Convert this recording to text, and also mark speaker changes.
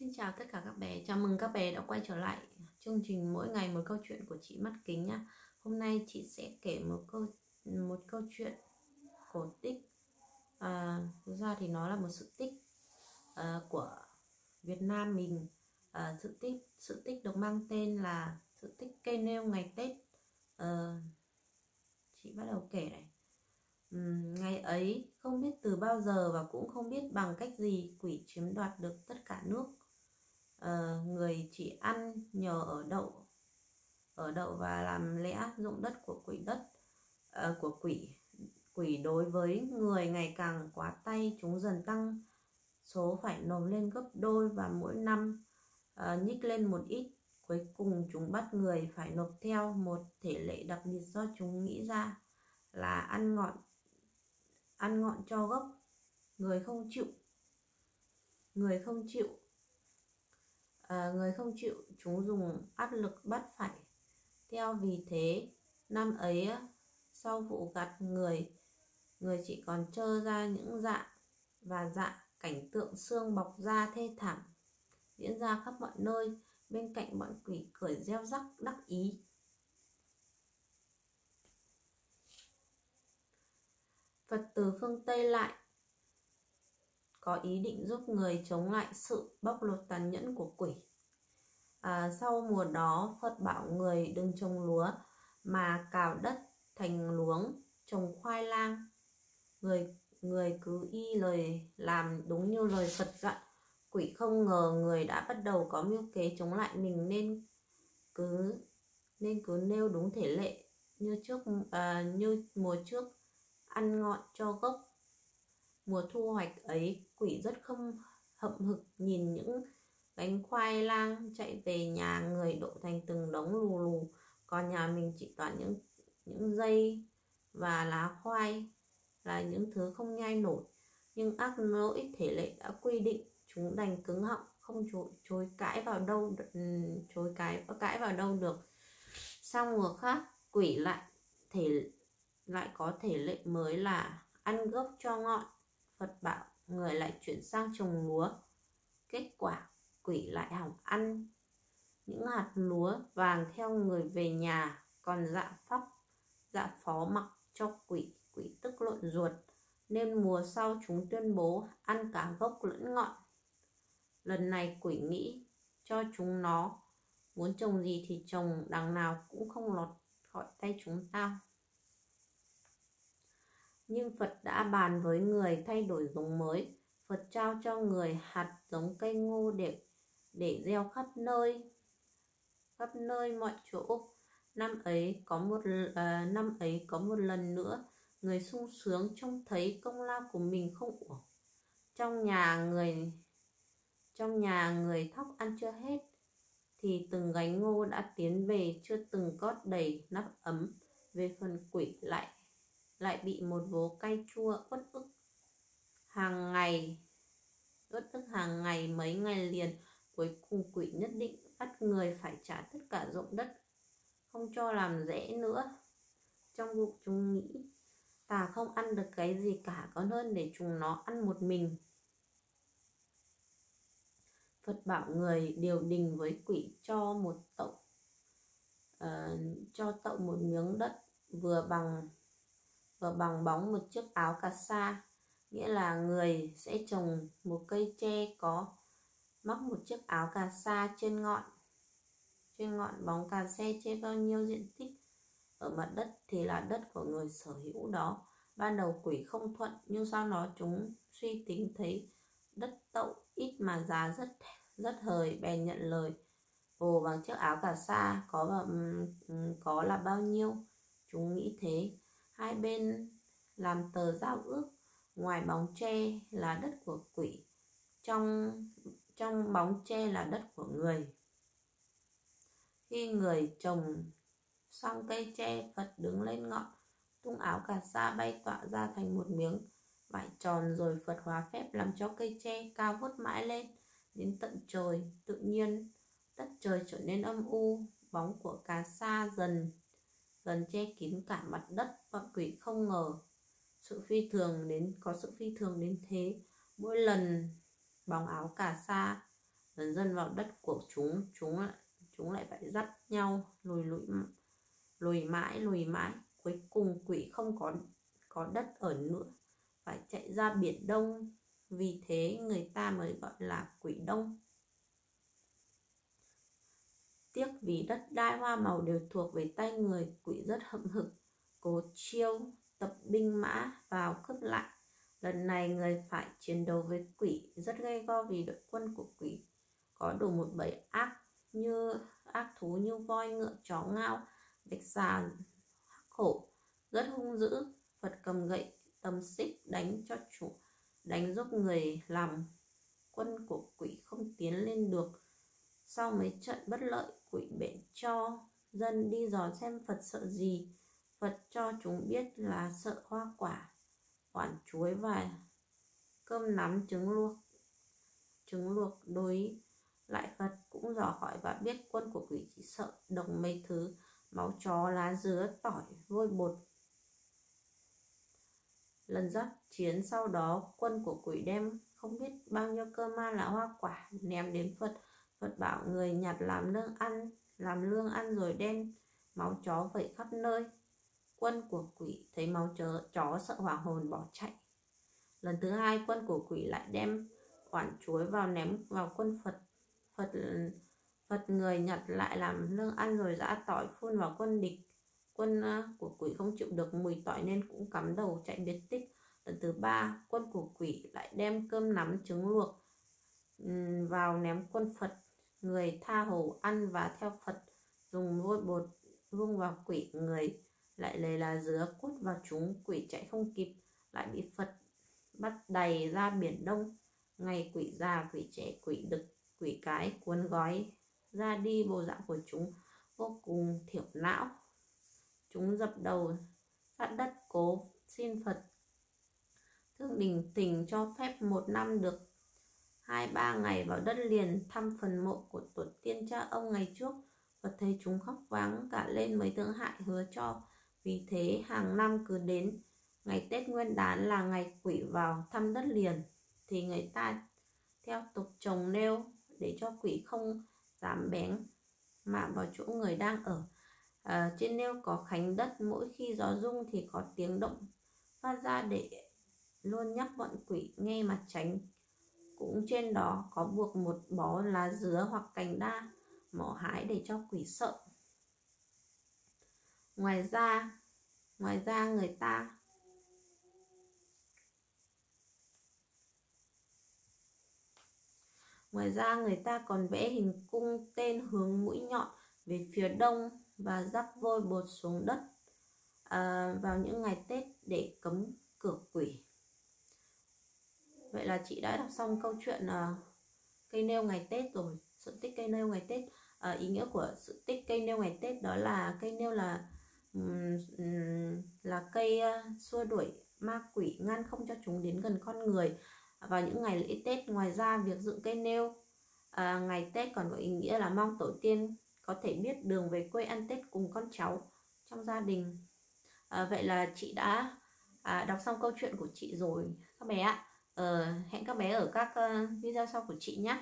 Speaker 1: Xin chào tất cả các bé, chào mừng các bé đã quay trở lại chương trình mỗi ngày một câu chuyện của chị Mắt Kính nhá. Hôm nay chị sẽ kể một câu một câu chuyện cổ tích. À, thực ra thì nó là một sự tích à, của Việt Nam mình. À, sự tích sự tích được mang tên là sự tích cây nêu ngày Tết. À, chị bắt đầu kể này. Uhm, ngày ấy không biết từ bao giờ và cũng không biết bằng cách gì quỷ chiếm đoạt được tất cả nước uh, người chỉ ăn nhờ ở đậu ở đậu và làm lẽ dụng đất của quỷ đất uh, của quỷ quỷ đối với người ngày càng quá tay chúng dần tăng. Số phải nộp lên gấp đôi và mỗi năm uh, nhích lên một ít. Cuối cùng chúng bắt người phải nộp theo một thể lệ đặc biệt do chúng nghĩ ra là ăn ngọn ăn ngọn cho gốc. Người không chịu người không chịu à, người không chịu chúng dùng áp lực bắt phải. Theo vì thế năm ấy sau vụ gặt người người chỉ còn trơ ra những dạ và dạ cảnh tượng xương bọc da thê thảm diễn ra khắp mọi nơi bên cạnh bọn quỷ cười reo rắc đắc ý. Phật từ phương Tây lại có ý định giúp người chống lại sự bóc lột tàn nhẫn của quỷ. À, sau mùa đó, Phật bảo người đừng trồng lúa mà cào đất thành luống, trồng khoai lang. Người người cứ y lời làm đúng như lời Phật dặn. Quỷ không ngờ người đã bắt đầu có mưu kế chống lại mình nên cứ nên cứ nêu đúng thể lệ như trước à, như mùa trước ăn ngọn cho gốc mùa thu hoạch ấy quỷ rất không hậm hực nhìn những cánh khoai lang chạy về nhà người đổ thành từng đống lù lù. Còn nhà mình chỉ toàn những những dây và lá khoai là những thứ không nhai nổi. Nhưng ác lỗi thể lệ đã quy định chúng đành cứng họng không chối, chối cãi vào đâu ừ, chối cái cãi vào đâu được. Sang mùa khác quỷ lại thể lại có thể lệ mới là ăn gốc cho ngọn. Phật bảo, người lại chuyển sang trồng lúa. Kết quả, quỷ lại hỏng ăn. Những hạt lúa vàng theo người về nhà, còn dạ pháp dạ phó mặc cho quỷ quỷ tức lộn ruột, nên mùa sau chúng tuyên bố ăn cả gốc lẫn ngọn. Lần này quỷ nghĩ cho chúng nó, muốn trồng gì thì trồng, đằng nào cũng không lọt khỏi tay chúng tao nhưng Phật đã bàn với người thay đổi giống mới. Phật trao cho người hạt giống cây ngô để để gieo khắp nơi, khắp nơi mọi chỗ. Năm ấy có một uh, năm ấy có một lần nữa, người sung sướng trông thấy công lao của mình không uổng. Trong nhà người trong nhà người thóc ăn chưa hết thì từng gánh ngô đã tiến về chưa từng cót đầy nắp ấm về phần quỷ lại lại bị một vố cay chua uất ức. Hàng ngày uất ức hàng ngày mấy ngày liền cuối cùng quỷ nhất định bắt người phải trả tất cả ruộng đất không cho làm rễ nữa. Trong bụng chúng nghĩ ta không ăn được cái gì cả còn hơn để chúng nó ăn một mình. Phật bảo người điều đình với quỷ cho một tậu uh, cho tậu một miếng đất vừa bằng và bằng bóng một chiếc áo cà sa, nghĩa là người sẽ trồng một cây tre có mắc một chiếc áo cà sa trên ngọn. Trên ngọn bóng cà xe trên bao nhiêu diện tích ở mặt đất thì là đất của người sở hữu đó. Ban đầu quỷ không thuận, nhưng sau đó chúng suy tính thấy đất tậu ít mà giá rất rất hời, bèn nhận lời. Ồ, bằng chiếc áo cà sa có và có là bao nhiêu? Chúng nghĩ thế hai bên làm tờ giao ước, ngoài bóng tre là đất của quỷ, trong trong bóng tre là đất của người. Khi người trồng xong cây tre, phật đứng lên ngọn, tung áo cà sa bay tọa ra thành một miếng vải tròn, rồi phật hóa phép làm cho cây tre cao vút mãi lên đến tận trời. Tự nhiên, đất trời trở nên âm u, bóng của cà sa dần gần che kín cả mặt đất bọn quỷ không ngờ. Sự phi thường đến, có sự phi thường đến thế. Mỗi lần bóng áo cả xa dần dần vào đất của chúng chúng lại chúng lại phải dắt nhau lùi lùi lùi mãi lùi mãi. Cuối cùng quỷ không có có đất ở nữa, phải chạy ra biển đông. Vì thế người ta mới gọi là quỷ đông tiếc vì đất đai hoa màu đều thuộc về tay người quỷ rất hậm hực. Cố chiêu, tập binh mã vào cướp lại. Lần này người phải chiến đấu với quỷ rất gây go vì đội quân của quỷ có đủ một bầy ác như, ác thú như voi, ngựa, chó, ngao, bạch xà, hắc hổ, rất hung dữ. Phật cầm gậy tầm xích đánh cho chủ, đánh giúp người làm quân của quỷ không tiến lên được sau mấy trận bất lợi quỷ bệnh cho dân đi dò xem phật sợ gì. Phật cho chúng biết là sợ hoa quả quả chuối và cơm nắm trứng luộc trứng luộc đối lại Phật. Cũng dò hỏi và biết quân của quỷ chỉ sợ đồng mấy thứ, máu chó, lá dứa, tỏi, vôi bột. Lần dắt chiến sau đó, quân của quỷ đem không biết bao nhiêu cơ ma là hoa quả ném đến Phật. Phật bảo người nhặt làm lương ăn làm lương ăn rồi đem máu chó vẩy khắp nơi. Quân của quỷ thấy máu chó, chó sợ hoàng hồn bỏ chạy. Lần thứ hai quân của quỷ lại đem quả chuối vào ném vào quân Phật. Phật Phật người nhặt lại làm lương ăn rồi giã tỏi phun vào quân địch. Quân ờ, của quỷ không chịu được mùi tỏi nên cũng cắm đầu chạy biệt tích. Lần thứ ba quân của quỷ lại đem cơm nắm trứng luộc vào ném quân Phật người tha hồ ăn và theo Phật, dùng vôi bột vung vào quỷ người, lại lấy là dứa cút vào chúng, quỷ chạy không kịp, lại bị Phật bắt đầy ra biển đông. Ngày quỷ già, quỷ trẻ, quỷ đực, quỷ cái, cuốn gói ra đi bộ dạng của chúng, vô cùng thiểu não. Chúng dập đầu sát đất, cố xin phật. Thương đình tình cho phép một năm được hai ba ngày vào đất liền thăm phần mộ của tổ tiên cha ông ngày trước. Và thấy chúng khóc vắng cả lên mới thương hại hứa cho. Vì thế hàng năm cứ đến ngày tết nguyên đán là ngày quỷ vào thăm đất liền. Thì người ta theo tục trồng nêu để cho quỷ không dám bén mạ vào chỗ người đang ở. À, trên nêu có khánh đất mỗi khi gió rung thì có tiếng động phát ra để luôn nhắc bọn quỷ nghe mà tránh cũng trên đó có buộc một bó lá dứa hoặc cành đa mỏ hái để cho quỷ sợ ngoài ra ngoài ra người ta Ngoài ra người ta còn vẽ hình cung tên hướng mũi nhọn về phía đông và rắc vôi bột xuống đất à, vào những ngày Tết để cấm cửa quỷ. Vậy là chị đã đọc xong câu chuyện uh, cây nêu ngày Tết rồi. Sự tích cây nêu ngày Tết. uh, ý nghĩa của sự tích cây nêu ngày Tết đó là cây nêu là um, là cây uh, xua đuổi ma quỷ ngăn không cho chúng đến gần con người vào những ngày lễ Tết ngoài ra việc dựng cây nêu à, ngày Tết còn có ý nghĩa là mong tổ tiên có thể biết đường về quê ăn Tết cùng con cháu trong gia đình à, vậy là chị đã à, đọc xong câu chuyện của chị rồi các bé ạ Ờ, hẹn các bé ở các uh, video sau của chị nhé